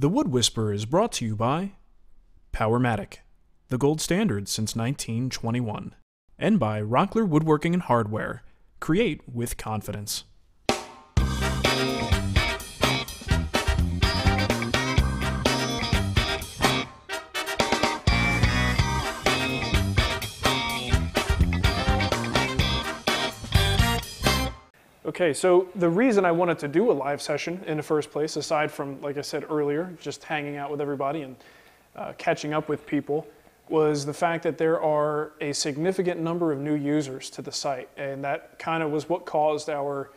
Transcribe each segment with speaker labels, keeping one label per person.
Speaker 1: The Wood Whisperer is brought to you by Powermatic, the gold standard since 1921, and by Rockler Woodworking and Hardware. Create with confidence.
Speaker 2: Okay, so the reason I wanted to do a live session in the first place, aside from, like I said earlier, just hanging out with everybody and uh, catching up with people, was the fact that there are a significant number of new users to the site. And that kind of was what caused our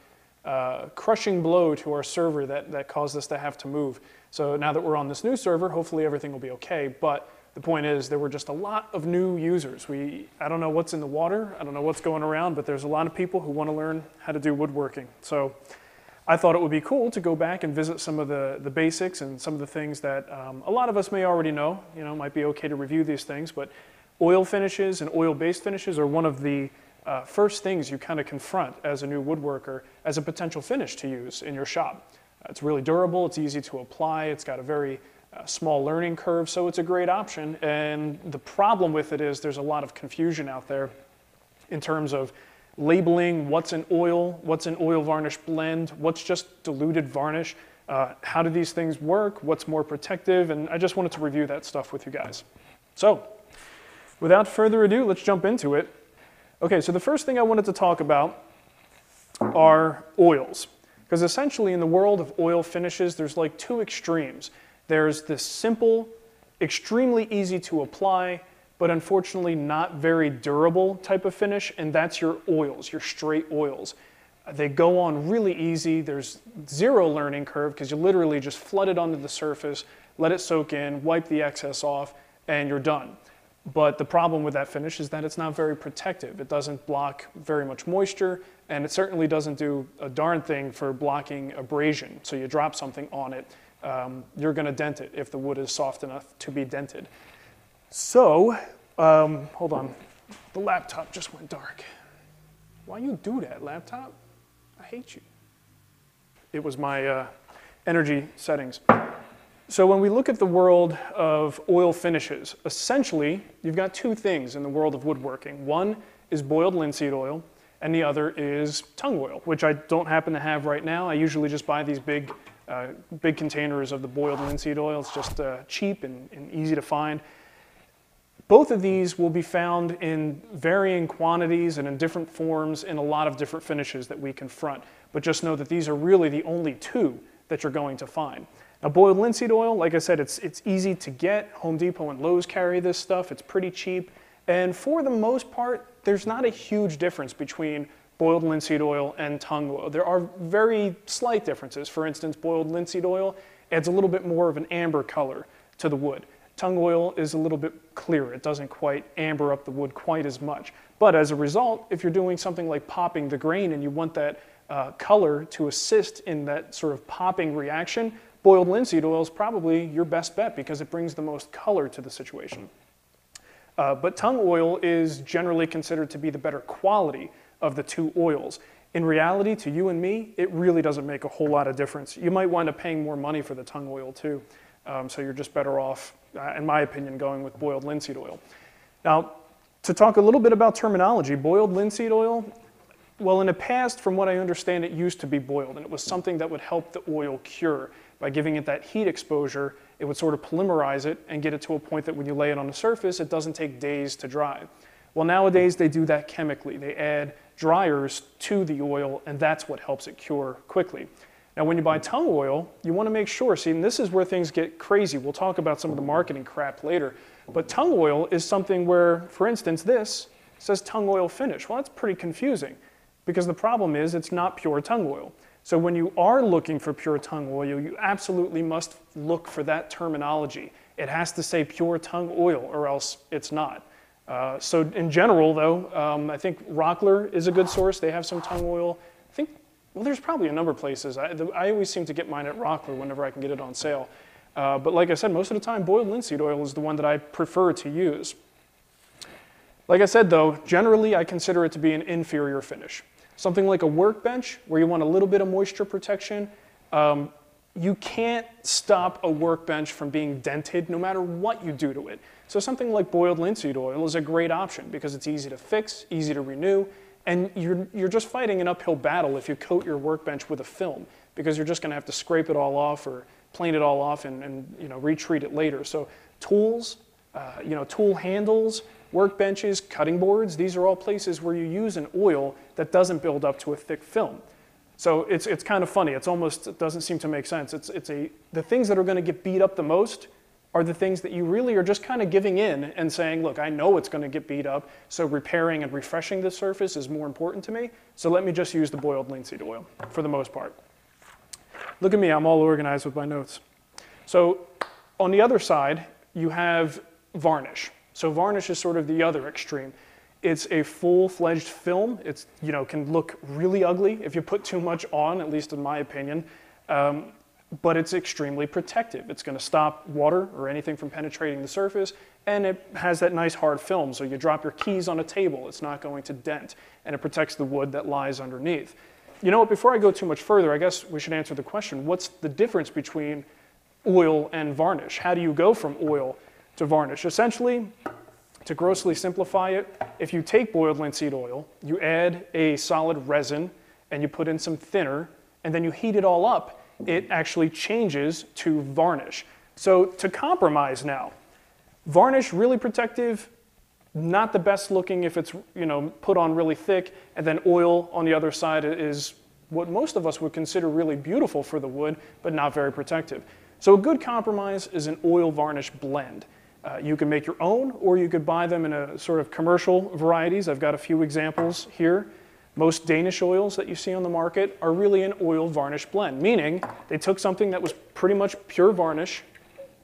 Speaker 2: uh, crushing blow to our server that, that caused us to have to move. So now that we're on this new server, hopefully everything will be okay. But the point is, there were just a lot of new users. We, I don't know what's in the water, I don't know what's going around, but there's a lot of people who want to learn how to do woodworking. So I thought it would be cool to go back and visit some of the, the basics and some of the things that um, a lot of us may already know. You know, might be okay to review these things, but oil finishes and oil-based finishes are one of the uh, first things you kind of confront as a new woodworker as a potential finish to use in your shop. It's really durable, it's easy to apply, it's got a very small learning curve, so it's a great option. And the problem with it is there's a lot of confusion out there in terms of labeling what's an oil, what's an oil varnish blend, what's just diluted varnish, uh, how do these things work, what's more protective, and I just wanted to review that stuff with you guys. So, without further ado, let's jump into it. Okay, so the first thing I wanted to talk about are oils. Because essentially in the world of oil finishes, there's like two extremes. There's this simple, extremely easy to apply, but unfortunately not very durable type of finish, and that's your oils, your straight oils. They go on really easy. There's zero learning curve because you literally just flood it onto the surface, let it soak in, wipe the excess off, and you're done. But the problem with that finish is that it's not very protective. It doesn't block very much moisture, and it certainly doesn't do a darn thing for blocking abrasion. So you drop something on it, um, you're going to dent it if the wood is soft enough to be dented. So, um, hold on. The laptop just went dark. Why you do that, laptop? I hate you. It was my uh, energy settings. So when we look at the world of oil finishes, essentially you've got two things in the world of woodworking. One is boiled linseed oil, and the other is tung oil, which I don't happen to have right now. I usually just buy these big uh, big containers of the boiled linseed oil. It's just uh, cheap and, and, easy to find. Both of these will be found in varying quantities and in different forms in a lot of different finishes that we confront. But just know that these are really the only two that you're going to find. Now, boiled linseed oil, like I said, it's, it's easy to get. Home Depot and Lowe's carry this stuff. It's pretty cheap. And for the most part, there's not a huge difference between boiled linseed oil and tung oil. There are very slight differences. For instance, boiled linseed oil adds a little bit more of an amber color to the wood. Tung oil is a little bit clearer. It doesn't quite amber up the wood quite as much. But as a result, if you're doing something like popping the grain and you want that uh, color to assist in that sort of popping reaction, boiled linseed oil is probably your best bet because it brings the most color to the situation. Uh, but tung oil is generally considered to be the better quality of the two oils. In reality, to you and me, it really doesn't make a whole lot of difference. You might wind up paying more money for the tung oil too. Um, so you're just better off, uh, in my opinion, going with boiled linseed oil. Now, to talk a little bit about terminology, boiled linseed oil, well, in the past, from what I understand, it used to be boiled, and it was something that would help the oil cure. By giving it that heat exposure, it would sort of polymerize it and get it to a point that when you lay it on the surface, it doesn't take days to dry. Well, nowadays they do that chemically. They add dryers to the oil, and that's what helps it cure quickly. Now, when you buy tung oil, you want to make sure, see, and this is where things get crazy. We'll talk about some of the marketing crap later. But tung oil is something where, for instance, this says tung oil finish. Well, that's pretty confusing because the problem is it's not pure tung oil. So when you are looking for pure tung oil, you absolutely must look for that terminology. It has to say pure tung oil or else it's not. Uh, so in general, though, um, I think Rockler is a good source. They have some tung oil. I think, well, there's probably a number of places. I, the, I always seem to get mine at Rockler whenever I can get it on sale. Uh, but like I said, most of the time, boiled linseed oil is the one that I prefer to use. Like I said, though, generally I consider it to be an inferior finish. Something like a workbench, where you want a little bit of moisture protection, um, you can't stop a workbench from being dented no matter what you do to it. So something like boiled linseed oil is a great option because it's easy to fix, easy to renew, and you're, you're just fighting an uphill battle if you coat your workbench with a film because you're just going to have to scrape it all off or plane it all off and, and you know, retreat it later. So tools, uh, you know, tool handles, workbenches, cutting boards, these are all places where you use an oil that doesn't build up to a thick film. So it's, it's kind of funny. It's almost, it doesn't seem to make sense. It's, it's a, the things that are going to get beat up the most are the things that you really are just kind of giving in and saying, look, I know it's going to get beat up, so repairing and refreshing the surface is more important to me, so let me just use the boiled linseed oil for the most part. Look at me, I'm all organized with my notes. So on the other side, you have varnish. So varnish is sort of the other extreme. It's a full-fledged film. It's, you know, can look really ugly if you put too much on, at least in my opinion. Um, but it's extremely protective. It's going to stop water or anything from penetrating the surface, and it has that nice hard film, so you drop your keys on a table, it's not going to dent, and it protects the wood that lies underneath. You know what, before I go too much further, I guess we should answer the question, what's the difference between oil and varnish? How do you go from oil to varnish? Essentially, to grossly simplify it, if you take boiled linseed oil, you add a solid resin, and you put in some thinner, and then you heat it all up, it actually changes to varnish. So to compromise now, varnish really protective, not the best looking if it's you know put on really thick, and then oil on the other side is what most of us would consider really beautiful for the wood, but not very protective. So a good compromise is an oil varnish blend. Uh, you can make your own, or you could buy them in a sort of commercial varieties. I've got a few examples here. Most Danish oils that you see on the market are really an oil varnish blend, meaning they took something that was pretty much pure varnish,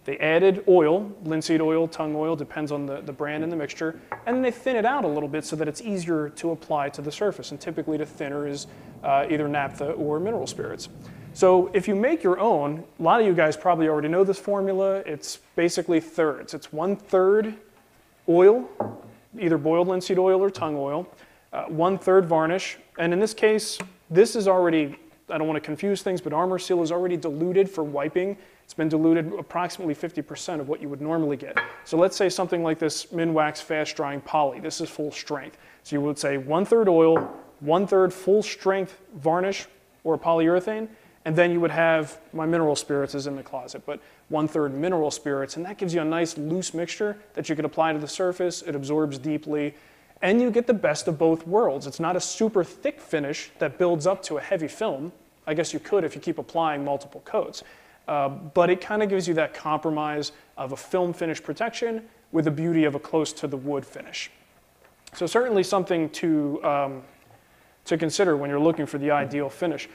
Speaker 2: they added oil, linseed oil, tung oil, depends on the, the brand and the mixture, and then they thin it out a little bit so that it's easier to apply to the surface. And typically the thinner is uh, either naphtha or mineral spirits. So if you make your own, a lot of you guys probably already know this formula. It's basically thirds. It's one third oil, either boiled linseed oil or tung oil, uh, one third varnish. And in this case, this is already, I don't want to confuse things, but Arm-R-Seal is already diluted for wiping. It's been diluted approximately 50% of what you would normally get. So let's say something like this Minwax fast drying poly. This is full strength. So you would say one third oil, one third full strength varnish or polyurethane, and then you would have my mineral spirits is in the closet, but one third mineral spirits, and that gives you a nice loose mixture that you can apply to the surface. It absorbs deeply, and you get the best of both worlds. It's not a super thick finish that builds up to a heavy film. I guess you could if you keep applying multiple coats. Uh, but it kind of gives you that compromise of a film finish protection with the beauty of a close to the wood finish. So certainly something to, um, to consider when you're looking for the ideal finish.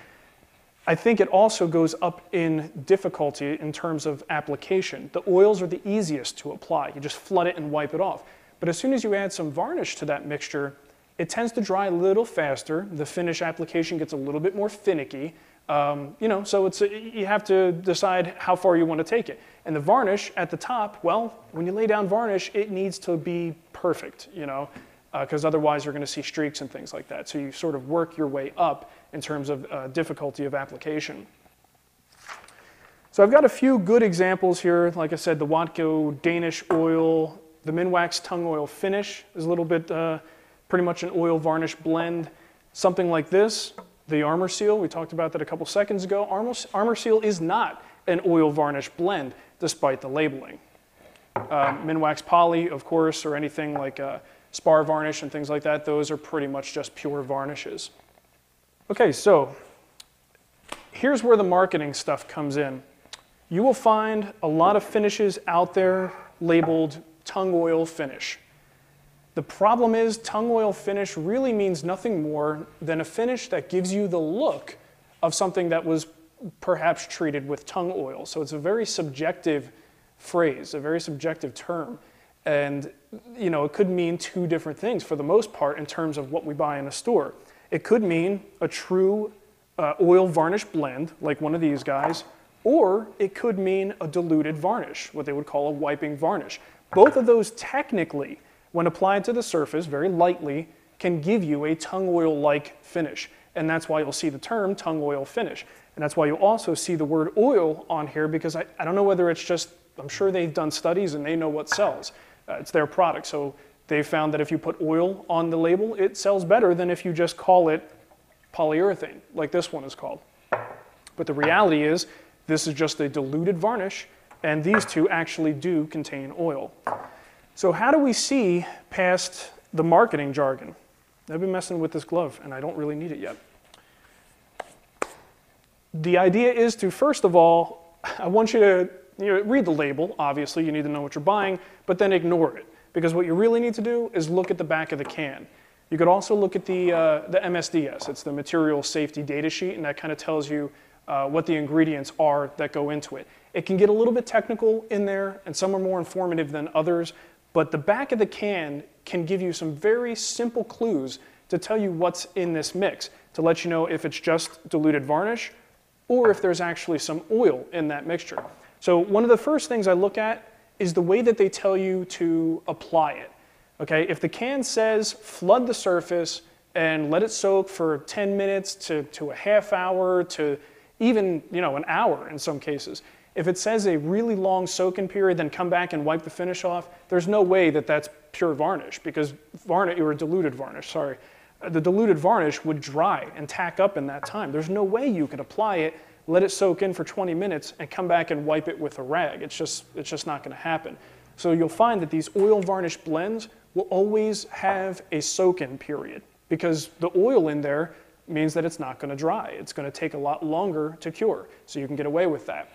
Speaker 2: I think it also goes up in difficulty in terms of application. The oils are the easiest to apply. You just flood it and wipe it off. But as soon as you add some varnish to that mixture, it tends to dry a little faster. The finish application gets a little bit more finicky. Um, you know, so it's a, you have to decide how far you want to take it. And the varnish at the top, well, when you lay down varnish, it needs to be perfect, you know, because uh, otherwise you're going to see streaks and things like that. So you sort of work your way up in terms of uh, difficulty of application. So I've got a few good examples here. Like I said, the Watco Danish oil the Minwax tung oil finish is a little bit uh, pretty much an oil varnish blend. Something like this, the Arm-R-Seal, we talked about that a couple seconds ago. Armor, Arm-R-Seal is not an oil varnish blend despite the labeling. Uh, Minwax Poly, of course, or anything like uh, spar varnish and things like that, those are pretty much just pure varnishes. Okay, so here's where the marketing stuff comes in. You will find a lot of finishes out there labeled tung oil finish. The problem is tung oil finish really means nothing more than a finish that gives you the look of something that was perhaps treated with tung oil. So it's a very subjective phrase, a very subjective term. And you know, it could mean two different things for the most part in terms of what we buy in a store. It could mean a true uh, oil varnish blend, like one of these guys, or it could mean a diluted varnish, what they would call a wiping varnish. Both of those technically, when applied to the surface very lightly, can give you a tung oil-like finish. And that's why you'll see the term tung oil finish. And that's why you'll also see the word oil on here because I, I don't know whether it's just, I'm sure they've done studies and they know what sells. Uh, it's their product. So they found that if you put oil on the label, it sells better than if you just call it polyurethane, like this one is called. But the reality is, this is just a diluted varnish, and these two actually do contain oil. So, how do we see past the marketing jargon? I've been messing with this glove, and I don't really need it yet. The idea is to, first of all, I want you to you know, read the label, obviously, you need to know what you're buying, but then ignore it. Because what you really need to do is look at the back of the can. You could also look at the, uh, the MSDS, it's the Material Safety Data Sheet, and that kind of tells you uh, what the ingredients are that go into it. It can get a little bit technical in there, and some are more informative than others, but the back of the can can give you some very simple clues to tell you what's in this mix, to let you know if it's just diluted varnish or if there's actually some oil in that mixture. So one of the first things I look at is the way that they tell you to apply it. Okay, if the can says flood the surface and let it soak for 10 minutes to, to a half hour to even you know an hour in some cases. If it says a really long soaking period, then come back and wipe the finish off, there's no way that that's pure varnish because varnish or diluted varnish, sorry. The diluted varnish would dry and tack up in that time. There's no way you could apply it, let it soak in for 20 minutes, and come back and wipe it with a rag. It's just, it's just not going to happen. So you'll find that these oil varnish blends will always have a soak-in period because the oil in there means that it's not going to dry. It's going to take a lot longer to cure, so you can get away with that.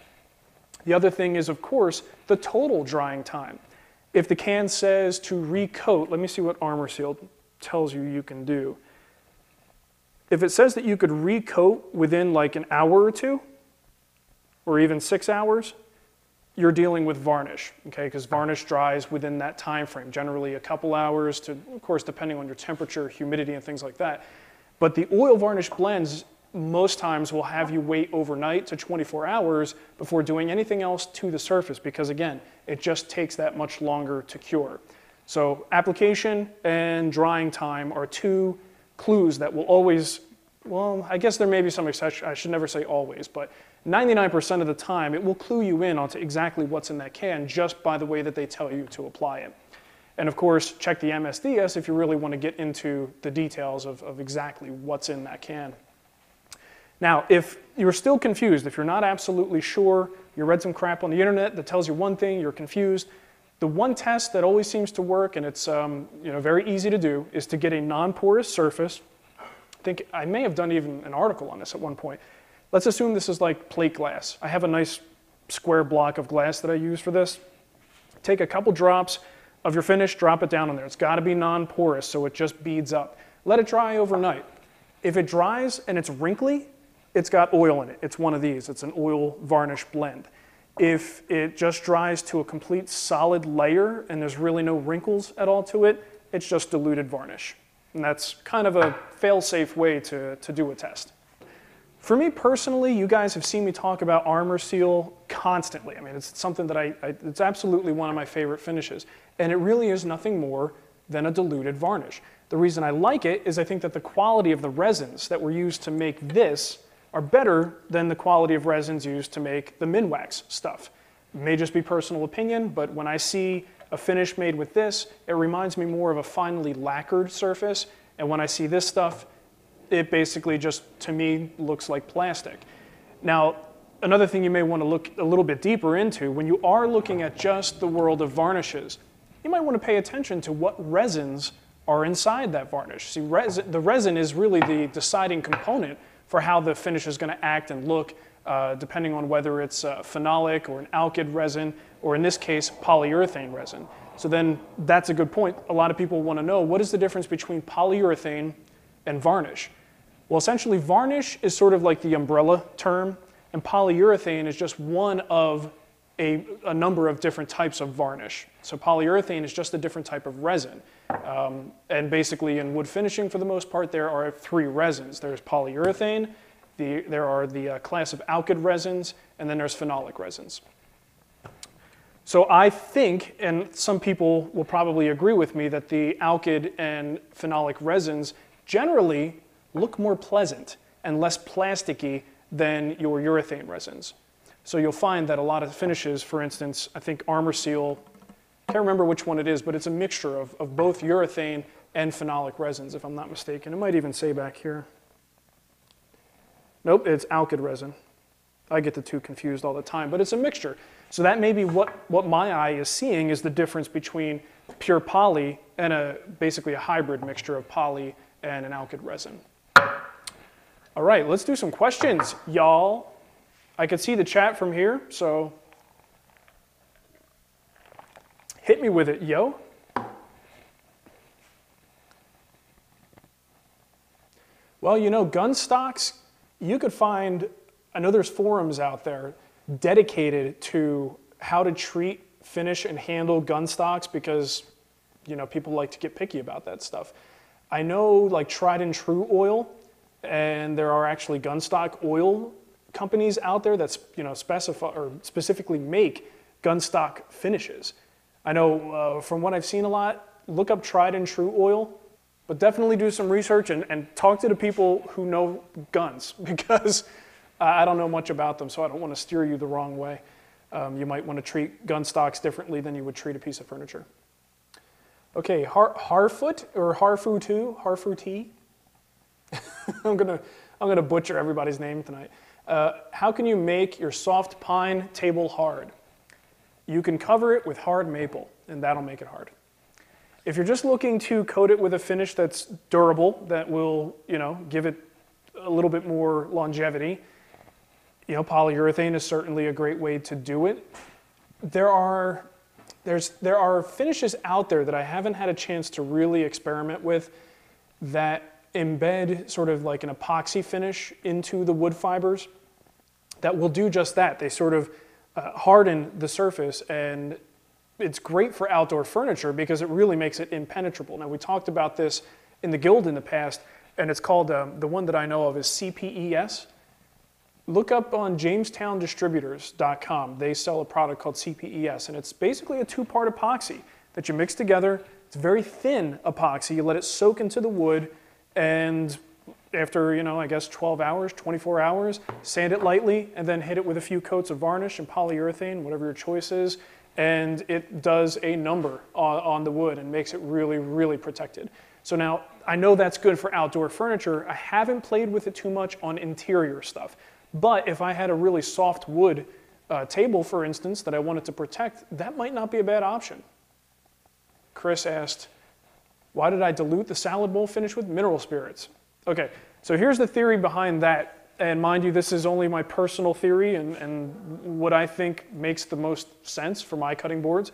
Speaker 2: The other thing is, of course, the total drying time. If the can says to recoat, let me see what Arm-R-Seal tells you you can do. If it says that you could recoat within like an hour or two, or even six hours, you're dealing with varnish, okay? Because varnish dries within that time frame, generally a couple hours to, of course, depending on your temperature, humidity, and things like that. But the oil varnish blends most times will have you wait overnight to 24 hours before doing anything else to the surface because again, it just takes that much longer to cure. So application and drying time are two clues that will always, well, I guess there may be some exception, I should never say always, but 99% of the time, it will clue you in onto exactly what's in that can just by the way that they tell you to apply it. And of course, check the MSDS if you really want to get into the details of, of exactly what's in that can. Now, if you're still confused, if you're not absolutely sure, you read some crap on the internet that tells you one thing, you're confused, the one test that always seems to work, and it's um, you know, very easy to do, is to get a non-porous surface. I think I may have done even an article on this at one point. Let's assume this is like plate glass. I have a nice square block of glass that I use for this. Take a couple drops of your finish, drop it down on there. It's got to be non-porous so it just beads up. Let it dry overnight. If it dries and it's wrinkly, it's got oil in it. It's one of these. It's an oil varnish blend. If it just dries to a complete solid layer and there's really no wrinkles at all to it, it's just diluted varnish. And that's kind of a fail-safe way to, to do a test. For me personally, you guys have seen me talk about Arm-R-Seal constantly. I mean, it's something that I, I, it's absolutely one of my favorite finishes. And it really is nothing more than a diluted varnish. The reason I like it is I think that the quality of the resins that were used to make this are better than the quality of resins used to make the Minwax stuff. It may just be personal opinion, but when I see a finish made with this, it reminds me more of a finely lacquered surface. And when I see this stuff, it basically just, to me, looks like plastic. Now, another thing you may want to look a little bit deeper into, when you are looking at just the world of varnishes, you might want to pay attention to what resins are inside that varnish. See, the resin is really the deciding component for how the finish is going to act and look, uh, depending on whether it's a phenolic or an alkyd resin, or in this case, polyurethane resin. So then that's a good point. A lot of people want to know what is the difference between polyurethane and varnish? Well, essentially, varnish is sort of like the umbrella term, and polyurethane is just one of a, a number of different types of varnish. So polyurethane is just a different type of resin. Um, and basically, in wood finishing, for the most part, there are three resins. There's polyurethane, the, there are the uh, class of alkyd resins, and then there's phenolic resins. So I think, and some people will probably agree with me, that the alkyd and phenolic resins generally look more pleasant and less plasticky than your urethane resins. So you'll find that a lot of finishes, for instance, I think Arm-R-Seal, I can't remember which one it is, but it's a mixture of, of both urethane and phenolic resins, if I'm not mistaken. It might even say back here. Nope, it's alkyd resin. I get the two confused all the time, but it's a mixture. So that may be what, what my eye is seeing is the difference between pure poly and a, basically a hybrid mixture of poly and an alkyd resin. All right, let's do some questions, y'all. I could see the chat from here, so hit me with it, yo. Well, you know, gun stocks, you could find, I know there's forums out there dedicated to how to treat, finish, and handle gun stocks because, you know, people like to get picky about that stuff. I know like tried and true oil, and there are actually gun stock oil companies out there that you know specify or specifically make gun stock finishes. I know uh, from what I've seen a lot, look up tried and true oil but definitely do some research and, and talk to the people who know guns because I don't know much about them, so I don't want to steer you the wrong way. Um, you might want to treat gun stocks differently than you would treat a piece of furniture. Okay, Har- Harfoot or Harfu 2, Harfu T. I'm gonna I'm gonna butcher everybody's name tonight. Uh, how can you make your soft pine table hard? You can cover it with hard maple, and that'll make it hard. If you're just looking to coat it with a finish that's durable, that will, you know, give it a little bit more longevity, you know, polyurethane is certainly a great way to do it. There are, there's, there are finishes out there that I haven't had a chance to really experiment with that embed sort of like an epoxy finish into the wood fibers that will do just that. They sort of uh, harden the surface and it's great for outdoor furniture because it really makes it impenetrable. Now, we talked about this in the guild in the past, and it's called, um, the one that I know of is CPES. Look up on jamestowndistributors.com. They sell a product called CPES, and it's basically a two part epoxy that you mix together. It's very thin epoxy. You let it soak into the wood, and after, you know, I guess 12 hours, 24 hours, sand it lightly, and then hit it with a few coats of varnish and polyurethane, whatever your choice is and it does a number on, on, the wood and makes it really, really protected. So now I know that's good for outdoor furniture. I haven't played with it too much on interior stuff. But if I had a really soft wood uh, table, for instance, that I wanted to protect, that might not be a bad option. Chris asked, why did I dilute the salad bowl finish with mineral spirits? Okay, so here's the theory behind that and mind you, this is only my personal theory and, and what I think makes the most sense for my cutting boards.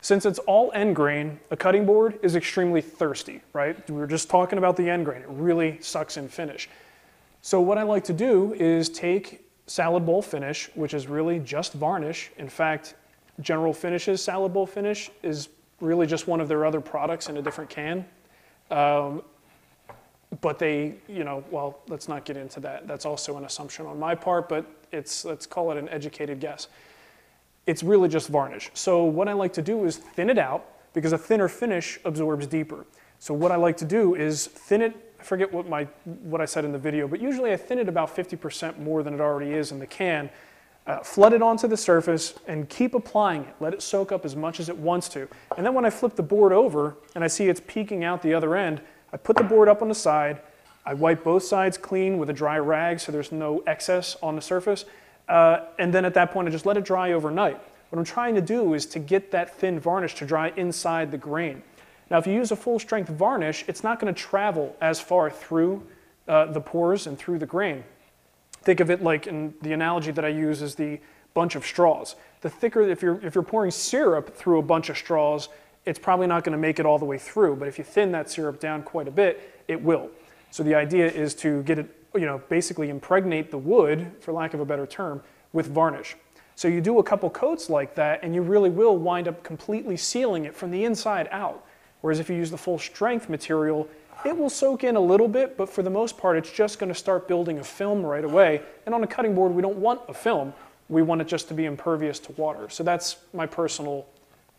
Speaker 2: Since it's all end grain, a cutting board is extremely thirsty, right? We were just talking about the end grain. It really sucks in finish. So what I like to do is take salad bowl finish, which is really just varnish. In fact, General Finishes salad bowl finish is really just one of their other products in a different can. Um, but they, you know, well, let's not get into that. That's also an assumption on my part, but it's, let's call it an educated guess. It's really just varnish. So what I like to do is thin it out because a thinner finish absorbs deeper. So what I like to do is thin it, I forget what, my, what I said in the video, but usually I thin it about 50% more than it already is in the can, uh, flood it onto the surface and keep applying it. Let it soak up as much as it wants to. And then when I flip the board over and I see it's peeking out the other end, I put the board up on the side, I wipe both sides clean with a dry rag so there's no excess on the surface, uh, and then at that point I just let it dry overnight. What I'm trying to do is to get that thin varnish to dry inside the grain. Now if you use a full strength varnish, it's not going to travel as far through uh, the pores and through the grain. Think of it like in the analogy that I use is the bunch of straws. The thicker, if you're, if you're pouring syrup through a bunch of straws, it's probably not going to make it all the way through. But if you thin that syrup down quite a bit, it will. So the idea is to get it, you know, basically impregnate the wood, for lack of a better term, with varnish. So you do a couple coats like that, and you really will wind up completely sealing it from the inside out. Whereas if you use the full strength material, it will soak in a little bit, but for the most part, it's just going to start building a film right away. And on a cutting board, we don't want a film. We want it just to be impervious to water. So that's my personal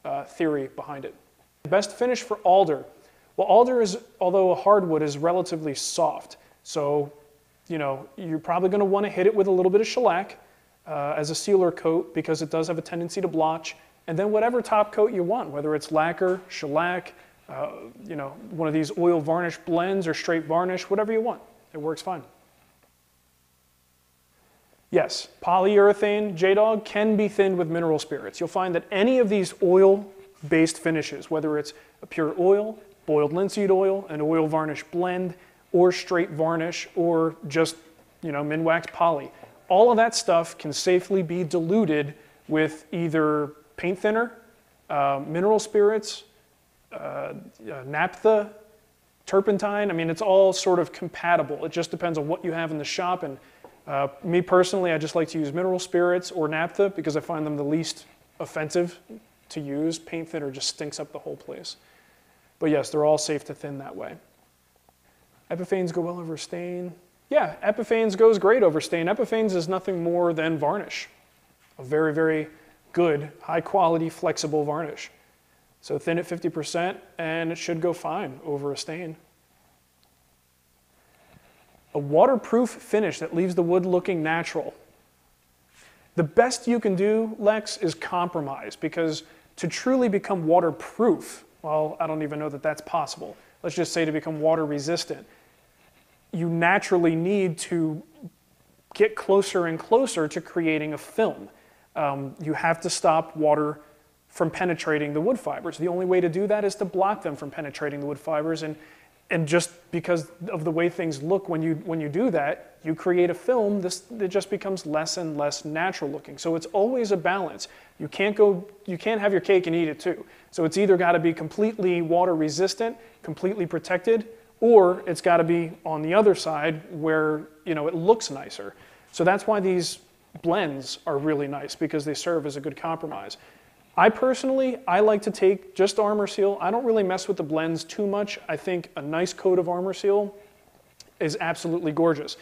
Speaker 2: uh, theory behind it. Best finish for alder. Well, alder is, although a hardwood, is relatively soft. So you know, you're probably going to want to hit it with a little bit of shellac uh, as a sealer coat because it does have a tendency to blotch. And then whatever top coat you want, whether it's lacquer, shellac, uh, you know, one of these oil varnish blends or straight varnish, whatever you want, it works fine. Yes, polyurethane J-Dog can be thinned with mineral spirits. You'll find that any of these oil-based finishes, whether it's a pure oil, boiled linseed oil, an oil varnish blend, or straight varnish, or just you know Minwax poly, all of that stuff can safely be diluted with either paint thinner, uh, mineral spirits, uh, naphtha, turpentine. I mean, it's all sort of compatible. It just depends on what you have in the shop. And uh, me personally, I just like to use mineral spirits or naphtha because I find them the least offensive to use. Paint thinner just stinks up the whole place. But yes, they're all safe to thin that way. Epiphanes go well over stain. Yeah, Epiphanes goes great over stain. Epiphanes is nothing more than varnish. A very, very good, high quality, flexible varnish. So thin at 50% and it should go fine over a stain. A waterproof finish that leaves the wood looking natural. The best you can do, Lex, is compromise because to truly become waterproof, well, I don't even know that that's possible. Let's just say to become water resistant, you naturally need to get closer and closer to creating a film. Um, you have to stop water from penetrating the wood fibers. The only way to do that is to block them from penetrating the wood fibers. And, and just because of the way things look when you, when you do that, you create a film this, that just becomes less and less natural looking. So it's always a balance. You can't, go, you can't have your cake and eat it too. So it's either got to be completely water resistant, completely protected, or it's got to be on the other side where you know it looks nicer. So that's why these blends are really nice because they serve as a good compromise. I personally, I like to take just Arm-R-Seal. I don't really mess with the blends too much. I think a nice coat of Arm-R-Seal is absolutely gorgeous.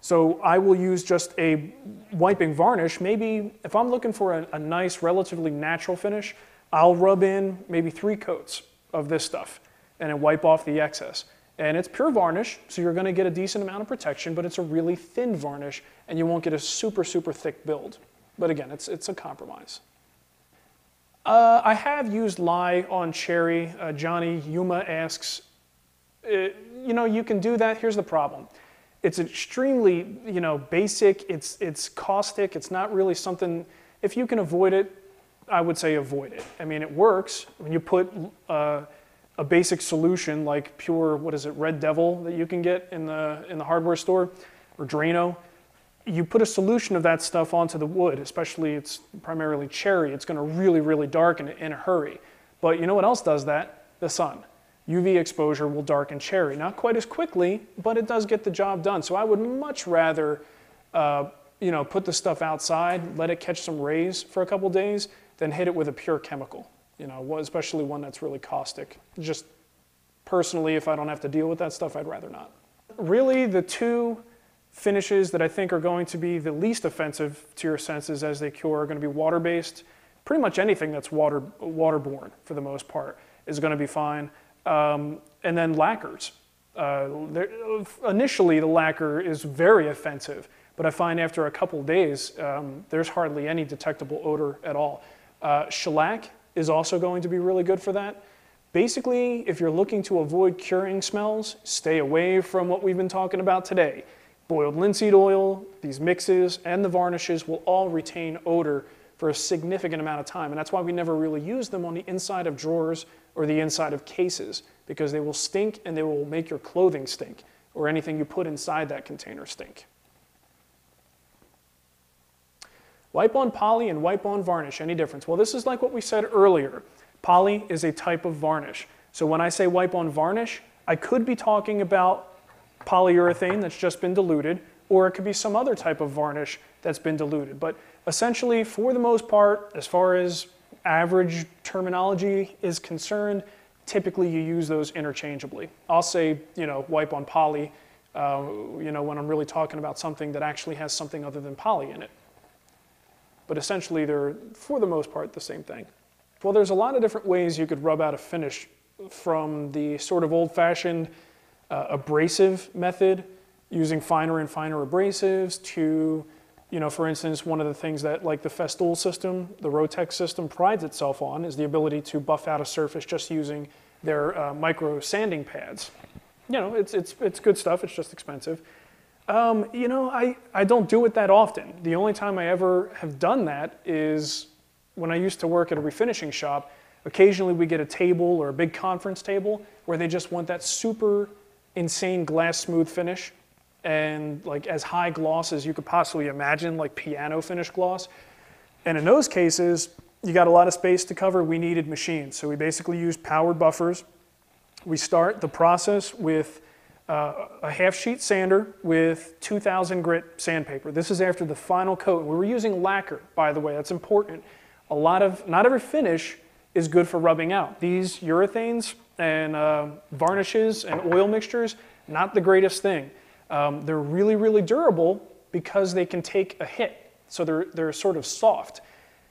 Speaker 2: So I will use just a wiping varnish. Maybe if I'm looking for a, a nice, relatively natural finish, I'll rub in maybe three coats of this stuff and then wipe off the excess. And it's pure varnish, so you're gonna get a decent amount of protection, but it's a really thin varnish, and you won't get a super, super thick build. But again, it's, it's a compromise. Uh, I have used lye on cherry. Uh, Johnny Yuma asks, uh, you know, you can do that. Here's the problem. It's extremely, you know, basic. It's, it's caustic. It's not really something, if you can avoid it, I would say avoid it. I mean, it works. When you put uh, a basic solution like pure, what is it, Red Devil that you can get in the, in the hardware store, or Drano, you put a solution of that stuff onto the wood, especially it's primarily cherry, it's gonna really, really darken in a hurry. But you know what else does that? The sun. UV exposure will darken cherry. Not quite as quickly, but it does get the job done. So I would much rather uh, you know, put the stuff outside, let it catch some rays for a couple days, than hit it with a pure chemical you know, especially one that's really caustic. Just personally, if I don't have to deal with that stuff, I'd rather not. Really, the two finishes that I think are going to be the least offensive to your senses as they cure are going to be water-based. Pretty much anything that's water, waterborne, for the most part, is going to be fine. Um, and then lacquers. Uh, initially, the lacquer is very offensive, but I find after a couple days, um, there's hardly any detectable odor at all. Uh, shellac is also going to be really good for that. Basically, if you're looking to avoid curing smells, stay away from what we've been talking about today. Boiled linseed oil, these mixes, and the varnishes will all retain odor for a significant amount of time. And that's why we never really use them on the inside of drawers or the inside of cases, because they will stink and they will make your clothing stink, or anything you put inside that container stink. Wipe on poly and wipe on varnish, any difference? Well, this is like what we said earlier. Poly is a type of varnish. So when I say wipe on varnish, I could be talking about polyurethane that's just been diluted, or it could be some other type of varnish that's been diluted. But essentially, for the most part, as far as average terminology is concerned, typically you use those interchangeably. I'll say, you know, wipe on poly, uh, you know, when I'm really talking about something that actually has something other than poly in it but essentially they're, for the most part, the same thing. Well, there's a lot of different ways you could rub out a finish from the sort of old-fashioned uh, abrasive method using finer and finer abrasives to, you know, for instance, one of the things that like the Festool system, the Rotex system prides itself on is the ability to buff out a surface just using their uh, micro sanding pads. You know, it's, it's, it's good stuff, it's just expensive. Um, you know, I, I don't do it that often. The only time I ever have done that is when I used to work at a refinishing shop. Occasionally we get a table or a big conference table where they just want that super insane glass smooth finish and like as high gloss as you could possibly imagine, like piano finish gloss. And in those cases, you got a lot of space to cover. We needed machines. So we basically used powered buffers. We start the process with uh, a half sheet sander with 2000 grit sandpaper. This is after the final coat. We were using lacquer, by the way, that's important. A lot of, not every finish is good for rubbing out. These urethanes and uh, varnishes and oil mixtures, not the greatest thing. Um, they're really, really durable because they can take a hit. So they're, they're sort of soft.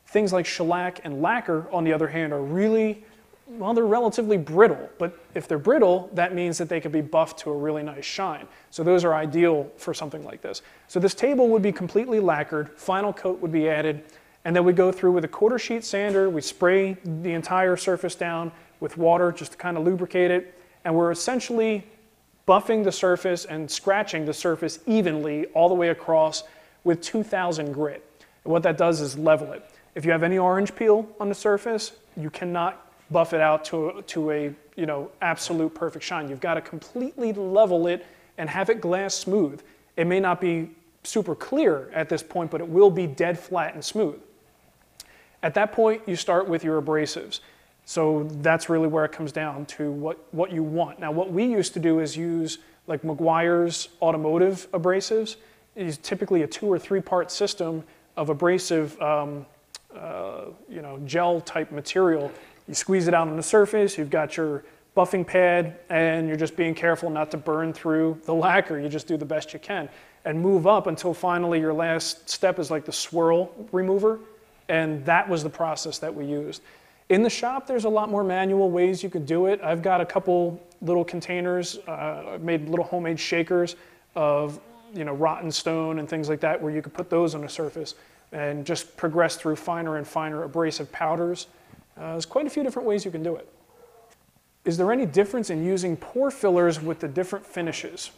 Speaker 2: Things like shellac and lacquer, on the other hand, are really, well, they're relatively brittle. But if they're brittle, that means that they can be buffed to a really nice shine. So those are ideal for something like this. So this table would be completely lacquered, final coat would be added, and then we go through with a quarter sheet sander, we spray the entire surface down with water just to kind of lubricate it, and we're essentially buffing the surface and scratching the surface evenly all the way across with 2000 grit. And what that does is level it. If you have any orange peel on the surface, you cannot buff it out to to a you know, absolute perfect shine. You've got to completely level it and have it glass smooth. It may not be super clear at this point, but it will be dead flat and smooth. At that point, you start with your abrasives. So that's really where it comes down to what, what you want. Now, what we used to do is use like Meguiar's automotive abrasives. Is typically a two or three part system of abrasive, um, uh, you know, gel type material. You squeeze it out on the surface. You've got your buffing pad, and you're just being careful not to burn through the lacquer. You just do the best you can, and move up until finally your last step is like the swirl remover, and that was the process that we used. In the shop, there's a lot more manual ways you could do it. I've got a couple little containers, uh, I've made little homemade shakers of you know, rotten stone and things like that where you could put those on a surface and just progress through finer and finer abrasive powders. Uh, there's quite a few different ways you can do it. Is there any difference in using pore fillers with the different finishes?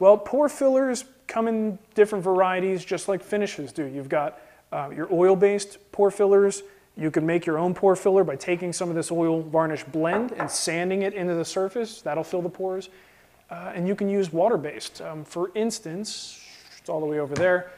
Speaker 2: Well, pore fillers come in different varieties just like finishes do. You've got uh, your oil-based pore fillers, you can make your own pore filler by taking some of this oil varnish blend and sanding it into the surface. That'll fill the pores. Uh, and you can use water-based. Um, for instance, it's all the way over there,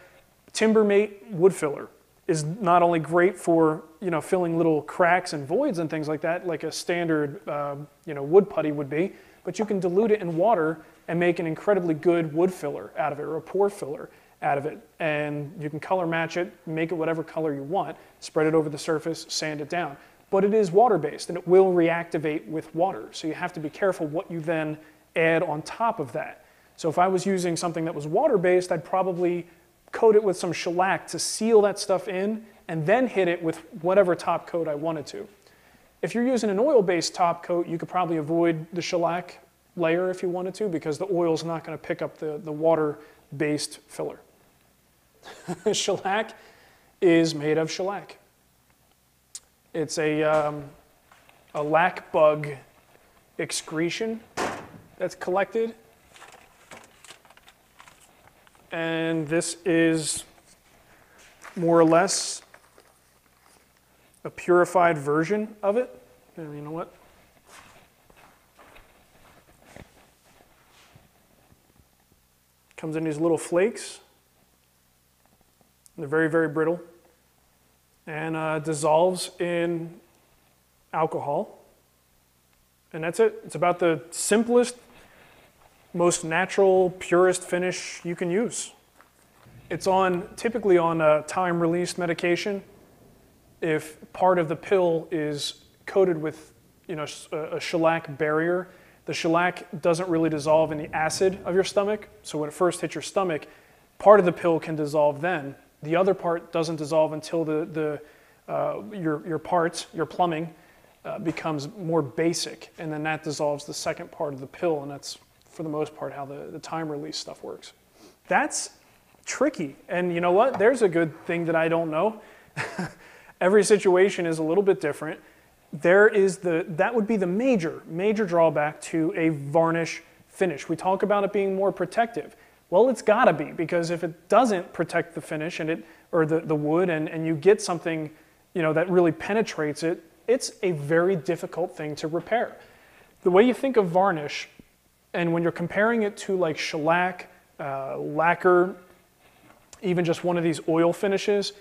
Speaker 2: Timbermate wood filler is not only great for you know filling little cracks and voids and things like that, like a standard um, you know wood putty would be, but you can dilute it in water and make an incredibly good wood filler out of it or a pore filler out of it. And you can color match it, make it whatever color you want, spread it over the surface, sand it down. But it is water-based and it will reactivate with water. So you have to be careful what you then add on top of that. So if I was using something that was water-based, I'd probably coat it with some shellac to seal that stuff in and then hit it with whatever top coat I wanted to. If you're using an oil-based top coat, you could probably avoid the shellac layer if you wanted to because the oil's not going to pick up the, the water-based filler. shellac is made of shellac. It's a, um, a lac bug excretion that's collected. And this is more or less a purified version of it. And you know what? Comes in these little flakes. They're very, very brittle and uh, dissolves in alcohol. And that's it. It's about the simplest, most natural, purest finish you can use. It's on typically on a time released medication. If part of the pill is coated with you know, a shellac barrier, the shellac doesn't really dissolve in the acid of your stomach. So when it first hits your stomach, part of the pill can dissolve then. The other part doesn't dissolve until the, the, uh, your, your parts, your plumbing, uh, becomes more basic, and then that dissolves the second part of the pill, and that's for the most part, how the, the time release stuff works. That's tricky. And you know what? There's a good thing that I don't know. Every situation is a little bit different. There is the, that would be the major, major drawback to a varnish finish. We talk about it being more protective. Well, it's gotta be, because if it doesn't protect the finish and it, or the, the wood and, and you get something you know, that really penetrates it, it's a very difficult thing to repair. The way you think of varnish, and when you're comparing it to like shellac, uh, lacquer, even just one of these oil finishes,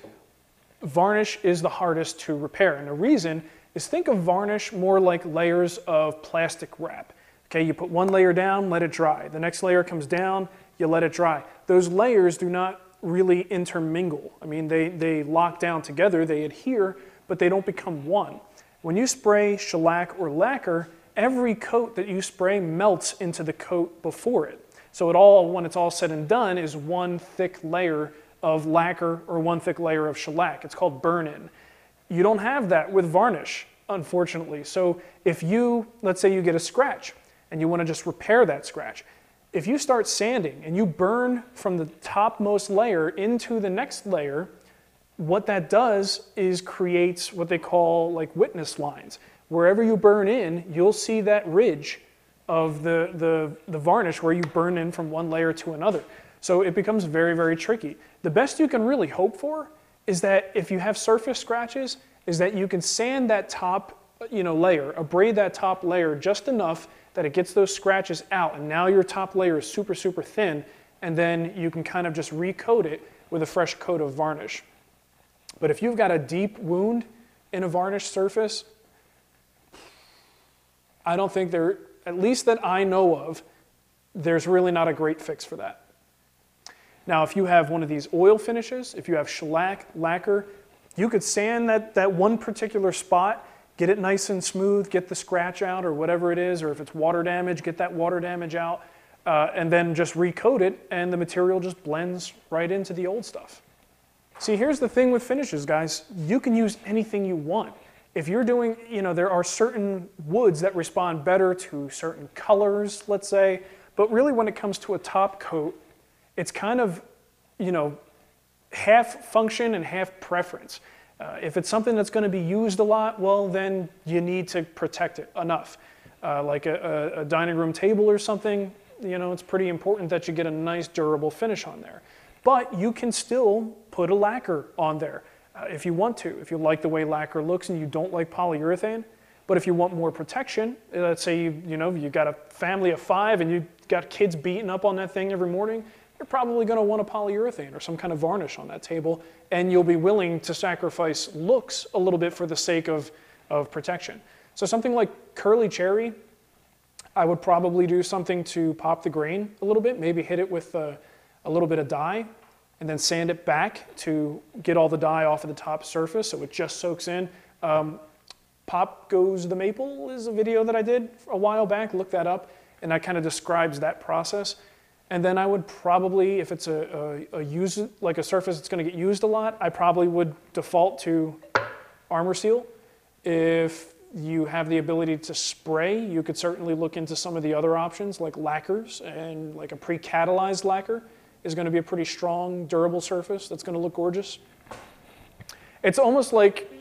Speaker 2: varnish is the hardest to repair. And the reason is think of varnish more like layers of plastic wrap. Okay, you put one layer down, let it dry. The next layer comes down, you let it dry. Those layers do not really intermingle. I mean, they, they lock down together, they adhere, but they don't become one. When you spray shellac or lacquer, every coat that you spray melts into the coat before it. So it all, when it's all said and done, is one thick layer of lacquer or one thick layer of shellac. It's called burn-in. You don't have that with varnish, unfortunately. So if you, let's say you get a scratch and you want to just repair that scratch, if you start sanding and you burn from the topmost layer into the next layer, what that does is creates what they call like witness lines. Wherever you burn in, you'll see that ridge of the, the, the varnish where you burn in from one layer to another. So it becomes very, very tricky. The best you can really hope for is that if you have surface scratches, is that you can sand that top you know, layer, abrade that top layer just enough that it gets those scratches out. And now your top layer is super, super thin. And then you can kind of just recoat it with a fresh coat of varnish. But if you've got a deep wound in a varnished surface, I don't think there, at least that I know of, there's really not a great fix for that. Now, if you have one of these oil finishes, if you have shellac, lacquer, you could sand that, that one particular spot get it nice and smooth, get the scratch out or whatever it is, or if it's water damage, get that water damage out, uh, and then just recoat it, and the material just blends right into the old stuff. See, here's the thing with finishes, guys. You can use anything you want. If you're doing, you know, there are certain woods that respond better to certain colors, let's say, but really when it comes to a top coat, it's kind of, you know, half function and half preference. Uh, if it's something that's going to be used a lot, well, then you need to protect it enough. Uh, like a, a, dining room table or something, you know, it's pretty important that you get a nice durable finish on there. But you can still put a lacquer on there uh, if you want to, if you like the way lacquer looks and you don't like polyurethane. But if you want more protection, let's say you, you know, you've got a family of five and you got kids beating up on that thing every morning, you're probably going to want a polyurethane or some kind of varnish on that table, and you'll be willing to sacrifice looks a little bit for the sake of, of protection. So something like curly cherry, I would probably do something to pop the grain a little bit, maybe hit it with a, a little bit of dye, and then sand it back to get all the dye off of the top surface so it just soaks in. Um, Pop Goes the Maple is a video that I did a while back, look that up, and that kind of describes that process. And then I would probably, if it's a, a, a use, like a surface that's going to get used a lot, I probably would default to Arm-R-Seal. If you have the ability to spray, you could certainly look into some of the other options like lacquers and like a pre-catalyzed lacquer is going to be a pretty strong, durable surface that's going to look gorgeous. It's almost like,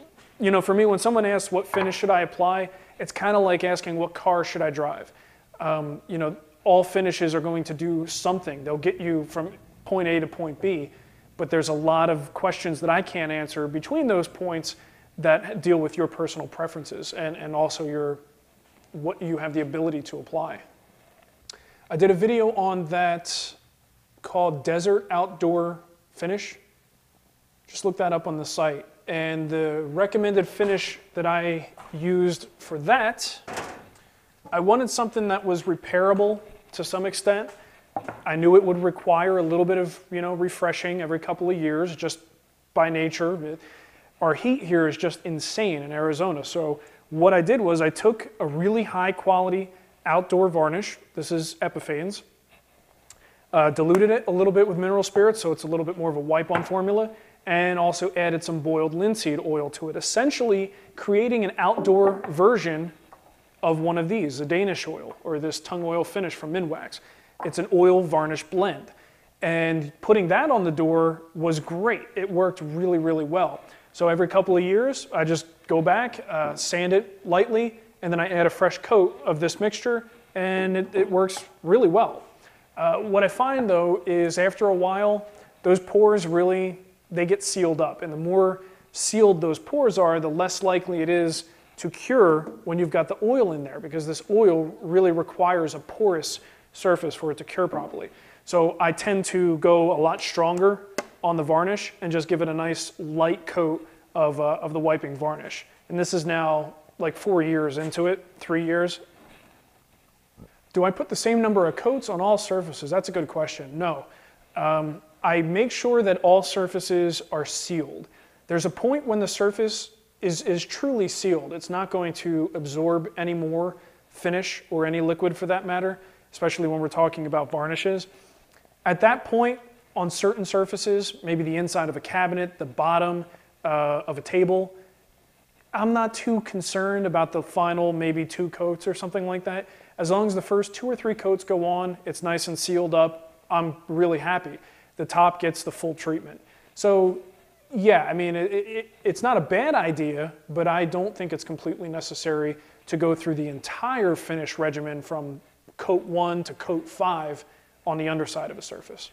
Speaker 2: you know, for me, when someone asks what finish should I apply, it's kind of like asking what car should I drive. Um, you know, all finishes are going to do something. They'll get you from point A to point B, but there's a lot of questions that I can't answer between those points that deal with your personal preferences and, and also your what you have the ability to apply. I did a video on that called Desert Outdoor Finish. Just look that up on the site. And the recommended finish that I used for that, I wanted something that was repairable to some extent. I knew it would require a little bit of you know refreshing every couple of years, just by nature. Our heat here is just insane in Arizona. So what I did was I took a really high quality outdoor varnish. This is Epiphanes. Uh, diluted it a little bit with mineral spirits, so it's a little bit more of a wipe-on formula, and also added some boiled linseed oil to it, essentially creating an outdoor version of one of these, a Danish oil or this tung oil finish from Minwax. It's an oil varnish blend. And putting that on the door was great. It worked really, really well. So every couple of years, I just go back, uh, sand it lightly, and then I add a fresh coat of this mixture, and it, it works really well. Uh, what I find though is after a while, those pores really, they get sealed up. And the more sealed those pores are, the less likely it is to cure when you've got the oil in there because this oil really requires a porous surface for it to cure properly. So I tend to go a lot stronger on the varnish and just give it a nice light coat of, uh, of the wiping varnish. And this is now like four years into it, three years. Do I put the same number of coats on all surfaces? That's a good question. No. Um, I make sure that all surfaces are sealed. There's a point when the surface is, is truly sealed. It's not going to absorb any more finish or any liquid for that matter, especially when we're talking about varnishes. At that point, on certain surfaces, maybe the inside of a cabinet, the bottom uh, of a table, I'm not too concerned about the final maybe two coats or something like that. As long as the first two or three coats go on, it's nice and sealed up, I'm really happy. The top gets the full treatment. So yeah, I mean, it, it, it's not a bad idea, but I don't think it's completely necessary to go through the entire finish regimen from coat one to coat five on the underside of a surface.